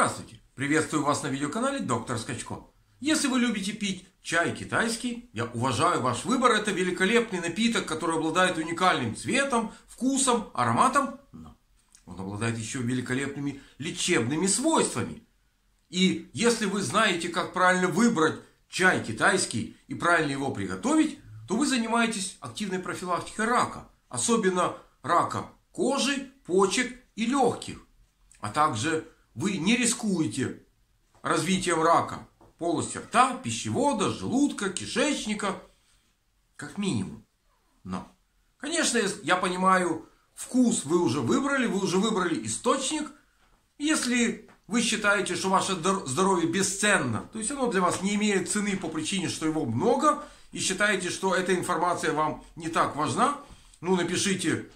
Здравствуйте! Приветствую вас на видеоканале Доктор Скачко. Если вы любите пить чай китайский, я уважаю ваш выбор. Это великолепный напиток, который обладает уникальным цветом, вкусом, ароматом. Но он обладает еще великолепными лечебными свойствами. И если вы знаете, как правильно выбрать чай китайский и правильно его приготовить, то вы занимаетесь активной профилактикой рака. Особенно рака кожи, почек и легких. А также вы не рискуете развитием рака полости рта, пищевода, желудка, кишечника, как минимум. Но, конечно, я понимаю, вкус вы уже выбрали, вы уже выбрали источник. Если вы считаете, что ваше здоровье бесценно, то есть оно для вас не имеет цены по причине, что его много, и считаете, что эта информация вам не так важна, ну напишите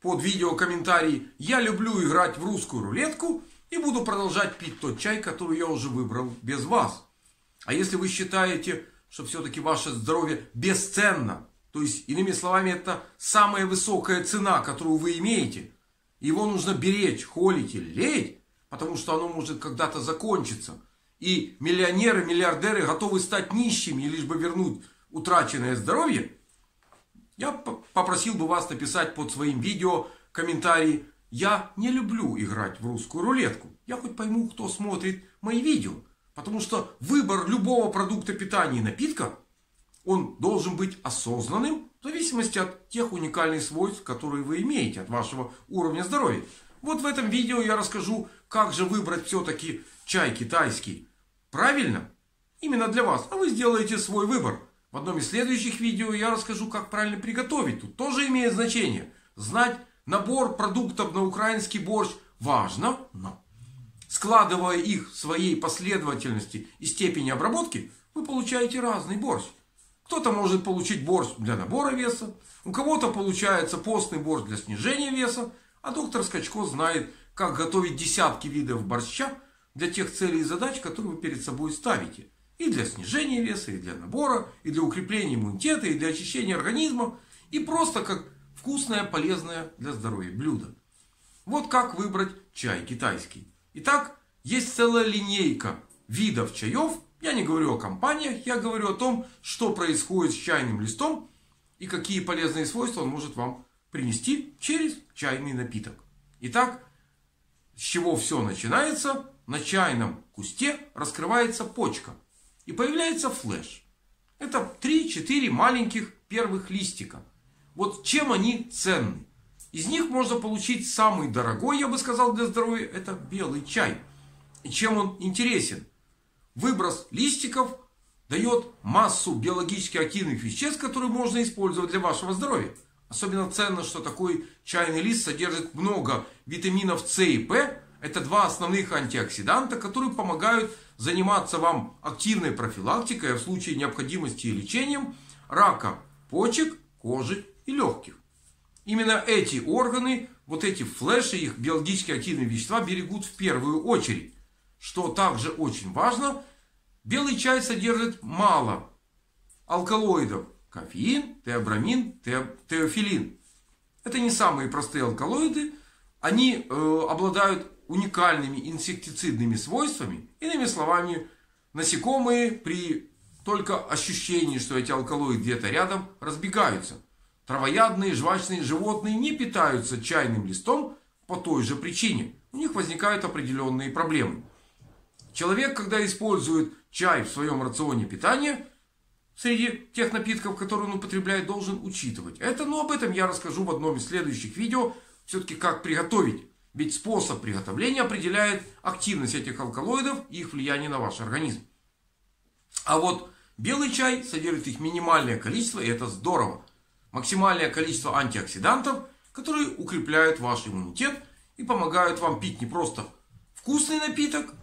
под видео комментарий «Я люблю играть в русскую рулетку», и буду продолжать пить тот чай, который я уже выбрал без вас. А если вы считаете, что все-таки ваше здоровье бесценно, то есть, иными словами, это самая высокая цена, которую вы имеете, его нужно беречь, холить или леять, потому что оно может когда-то закончиться. И миллионеры, миллиардеры готовы стать нищими, лишь бы вернуть утраченное здоровье. Я попросил бы вас написать под своим видео комментарий я не люблю играть в русскую рулетку. Я хоть пойму, кто смотрит мои видео. Потому что выбор любого продукта питания и напитка, он должен быть осознанным в зависимости от тех уникальных свойств, которые вы имеете, от вашего уровня здоровья. Вот в этом видео я расскажу, как же выбрать все-таки чай китайский правильно, именно для вас. А вы сделаете свой выбор. В одном из следующих видео я расскажу, как правильно приготовить. Тут тоже имеет значение знать набор продуктов на украинский борщ важно, но складывая их в своей последовательности и степени обработки, вы получаете разный борщ. Кто-то может получить борщ для набора веса, у кого-то получается постный борщ для снижения веса, а доктор Скачко знает, как готовить десятки видов борща для тех целей и задач, которые вы перед собой ставите. И для снижения веса, и для набора, и для укрепления иммунитета, и для очищения организма, и просто как Вкусное, полезное для здоровья блюдо. Вот как выбрать чай китайский. Итак, есть целая линейка видов чаев. Я не говорю о компаниях, я говорю о том, что происходит с чайным листом и какие полезные свойства он может вам принести через чайный напиток. Итак, с чего все начинается? На чайном кусте раскрывается почка и появляется флеш. Это 3-4 маленьких первых листика. Вот чем они ценны? Из них можно получить самый дорогой, я бы сказал, для здоровья, это белый чай. И чем он интересен? Выброс листиков дает массу биологически активных веществ, которые можно использовать для вашего здоровья. Особенно ценно, что такой чайный лист содержит много витаминов С и П. Это два основных антиоксиданта, которые помогают заниматься вам активной профилактикой, а в случае необходимости и лечением рака почек, кожи и легких. Именно эти органы, вот эти флеши, их биологически активные вещества берегут в первую очередь. Что также очень важно, белый чай содержит мало алкалоидов. Кофеин, теобрамин, теофилин. Это не самые простые алкалоиды. Они э, обладают уникальными инсектицидными свойствами. Иными словами, насекомые при только ощущении, что эти алкалоиды где-то рядом, разбегаются. Травоядные жвачные животные не питаются чайным листом по той же причине. У них возникают определенные проблемы. Человек, когда использует чай в своем рационе питания, среди тех напитков, которые он употребляет, должен учитывать это. Но об этом я расскажу в одном из следующих видео. Все-таки как приготовить. Ведь способ приготовления определяет активность этих алкалоидов и их влияние на ваш организм. А вот белый чай содержит их минимальное количество, и это здорово максимальное количество антиоксидантов, которые укрепляют ваш иммунитет и помогают вам пить не просто вкусный напиток,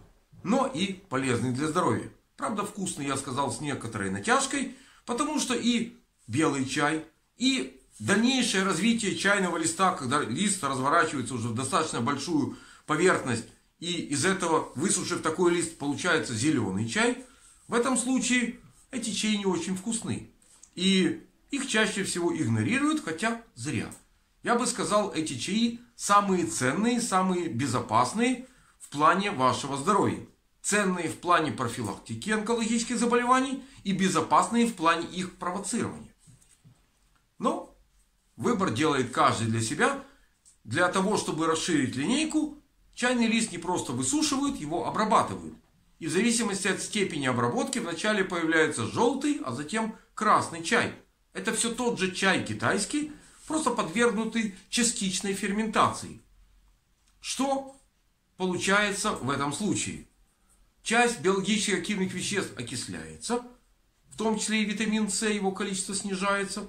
но и полезный для здоровья. Правда, вкусный я сказал с некоторой натяжкой, потому что и белый чай, и дальнейшее развитие чайного листа, когда лист разворачивается уже в достаточно большую поверхность, и из этого, высушив такой лист, получается зеленый чай, в этом случае эти чаи не очень вкусны. И их чаще всего игнорируют, хотя зря. Я бы сказал, эти чаи самые ценные, самые безопасные в плане вашего здоровья. Ценные в плане профилактики онкологических заболеваний и безопасные в плане их провоцирования. Но выбор делает каждый для себя. Для того, чтобы расширить линейку, чайный лист не просто высушивают, его обрабатывают. И в зависимости от степени обработки вначале появляется желтый, а затем красный чай. Это все тот же чай китайский, просто подвергнутый частичной ферментации. Что получается в этом случае? Часть биологически активных веществ окисляется, в том числе и витамин С, его количество снижается,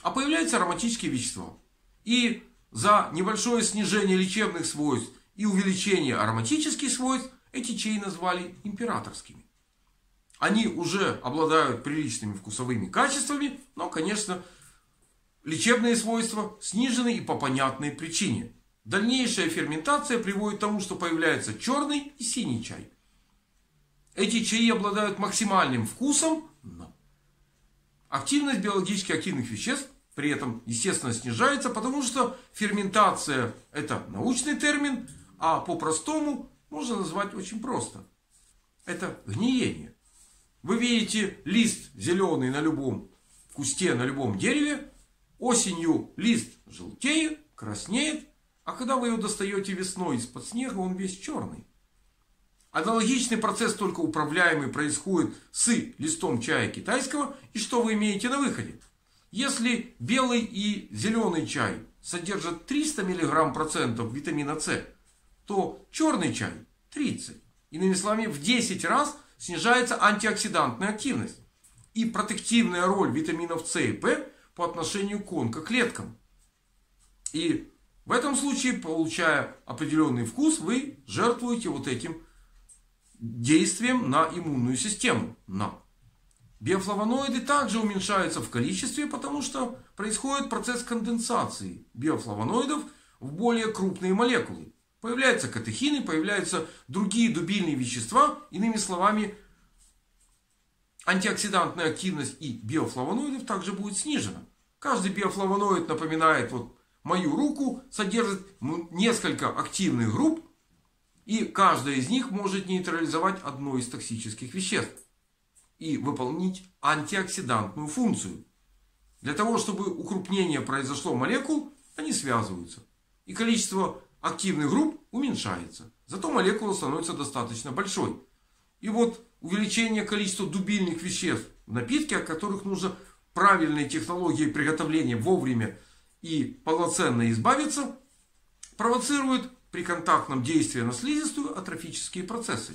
а появляются ароматические вещества. И за небольшое снижение лечебных свойств и увеличение ароматических свойств эти чаи назвали императорскими. Они уже обладают приличными вкусовыми качествами, но, конечно, лечебные свойства снижены и по понятной причине. Дальнейшая ферментация приводит к тому, что появляется черный и синий чай. Эти чаи обладают максимальным вкусом, но активность биологически активных веществ при этом, естественно, снижается, потому что ферментация это научный термин, а по-простому можно назвать очень просто. Это гниение. Видите лист зеленый на любом кусте, на любом дереве. Осенью лист желтеет, краснеет. А когда вы его достаете весной из-под снега, он весь черный. Аналогичный процесс, только управляемый, происходит с листом чая китайского. И что вы имеете на выходе? Если белый и зеленый чай содержат 300 мг процентов витамина С, то черный чай 30. Иными словами, в 10 раз снижается антиоксидантная активность и протективная роль витаминов С и П по отношению к онкоклеткам. И в этом случае, получая определенный вкус, вы жертвуете вот этим действием на иммунную систему. Но биофлавоноиды также уменьшаются в количестве, потому что происходит процесс конденсации биофлавоноидов в более крупные молекулы. Появляются катехины, появляются другие дубильные вещества. Иными словами, антиоксидантная активность и биофлавоноидов также будет снижена. Каждый биофлавоноид напоминает вот мою руку, содержит несколько активных групп. И каждая из них может нейтрализовать одно из токсических веществ. И выполнить антиоксидантную функцию. Для того, чтобы укрупнение произошло молекул, они связываются. И количество активных групп уменьшается. Зато молекула становится достаточно большой. И вот увеличение количества дубильных веществ в напитке, от которых нужно правильной технологией приготовления вовремя и полноценно избавиться, провоцирует при контактном действии на слизистую атрофические процессы.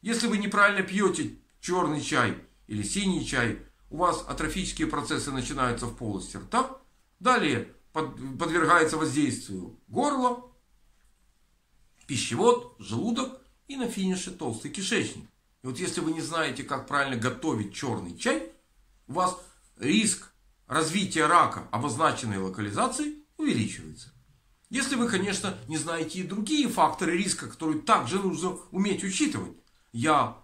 Если вы неправильно пьете черный чай или синий чай, у вас атрофические процессы начинаются в полости рта. Далее подвергается воздействию горла, пищевод, желудок и на финише толстый кишечник. И вот если вы не знаете, как правильно готовить черный чай, у вас риск развития рака обозначенной локализации увеличивается. Если вы, конечно, не знаете и другие факторы риска, которые также нужно уметь учитывать. Я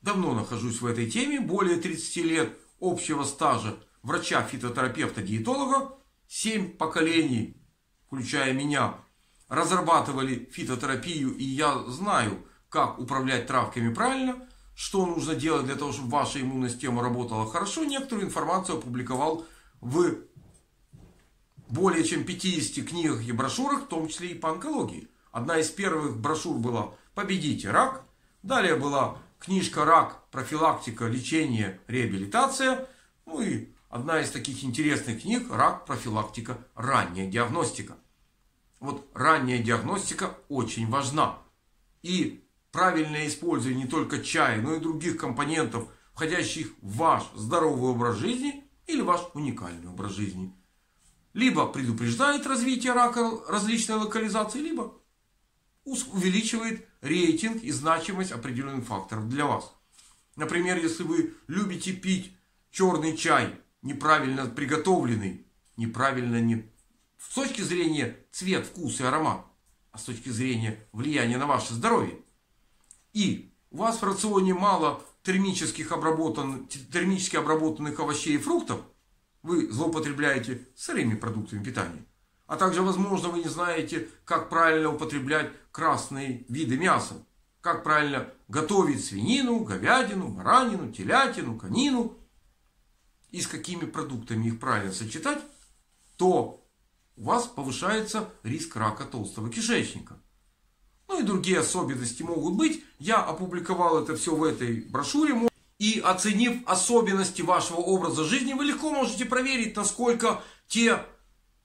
давно нахожусь в этой теме, более 30 лет общего стажа врача-фитотерапевта, диетолога, 7 поколений, включая меня, разрабатывали фитотерапию, и я знаю, как управлять травками правильно, что нужно делать для того, чтобы ваша иммунная система работала хорошо. Некоторую информацию опубликовал в более чем 50 книгах и брошюрах, в том числе и по онкологии. Одна из первых брошюр была «Победите рак». Далее была книжка «Рак. Профилактика, лечение, реабилитация». Ну и одна из таких интересных книг «Рак. Профилактика, ранняя диагностика» вот ранняя диагностика очень важна. И правильное использование не только чая, но и других компонентов, входящих в ваш здоровый образ жизни или ваш уникальный образ жизни. Либо предупреждает развитие рака различной локализации, либо увеличивает рейтинг и значимость определенных факторов для вас. Например, если вы любите пить черный чай, неправильно приготовленный, неправильно не с точки зрения цвет, вкус и аромат, а с точки зрения влияния на ваше здоровье. И у вас в рационе мало термических обработан, термически обработанных овощей и фруктов, вы злоупотребляете сырыми продуктами питания. А также, возможно, вы не знаете, как правильно употреблять красные виды мяса. Как правильно готовить свинину, говядину, баранину, телятину, конину. И с какими продуктами их правильно сочетать, то у вас повышается риск рака толстого кишечника. Ну и другие особенности могут быть. Я опубликовал это все в этой брошюре. И оценив особенности вашего образа жизни, вы легко можете проверить, насколько те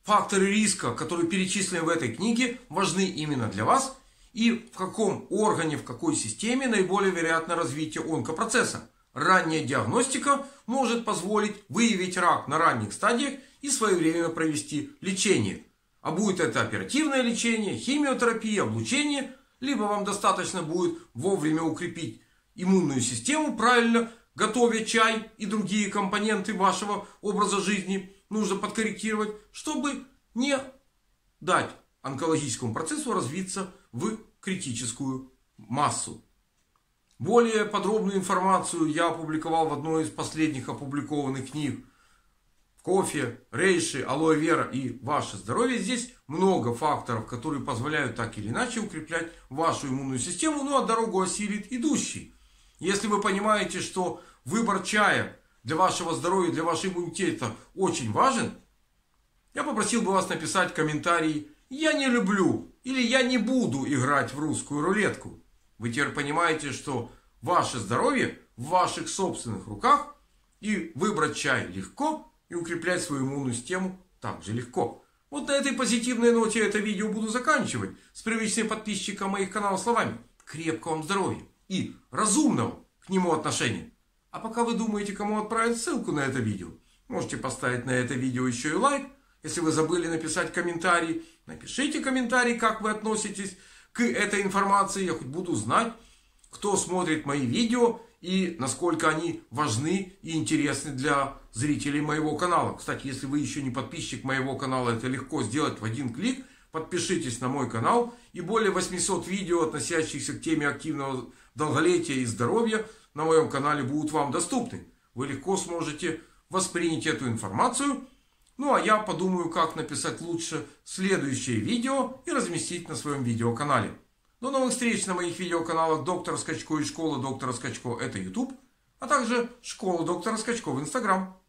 факторы риска, которые перечислены в этой книге, важны именно для вас. И в каком органе, в какой системе наиболее вероятно развитие онкопроцесса. Ранняя диагностика может позволить выявить рак на ранних стадиях и своевременно провести лечение. А будет это оперативное лечение, химиотерапия, облучение, либо вам достаточно будет вовремя укрепить иммунную систему, правильно готовя чай и другие компоненты вашего образа жизни, нужно подкорректировать, чтобы не дать онкологическому процессу развиться в критическую массу. Более подробную информацию я опубликовал в одной из последних опубликованных книг. Кофе, рейши, алоэ вера и ваше здоровье. Здесь много факторов, которые позволяют так или иначе укреплять вашу иммунную систему, ну а дорогу осилит идущий. Если вы понимаете, что выбор чая для вашего здоровья, для вашего иммунитета очень важен, я попросил бы вас написать комментарий «Я не люблю» или «Я не буду играть в русскую рулетку». Вы теперь понимаете, что ваше здоровье в ваших собственных руках и выбрать чай легко и укреплять свою иммунную систему также легко. Вот на этой позитивной ноте это видео буду заканчивать с привычным подписчиком моих каналов словами «Крепкого вам здоровья!» и разумного к нему отношения. А пока вы думаете, кому отправить ссылку на это видео, можете поставить на это видео еще и лайк. Если вы забыли написать комментарий, напишите комментарий, как вы относитесь к этой информации. Я хоть буду знать, кто смотрит мои видео и насколько они важны и интересны для зрителей моего канала. Кстати, если вы еще не подписчик моего канала, это легко сделать в один клик. Подпишитесь на мой канал и более 800 видео, относящихся к теме активного долголетия и здоровья на моем канале будут вам доступны. Вы легко сможете воспринять эту информацию. Ну а я подумаю, как написать лучше следующее видео и разместить на своем видеоканале. До новых встреч на моих видеоканалах Доктор Скачко и Школа Доктора Скачко это YouTube, а также Школа Доктора Скачко в Instagram.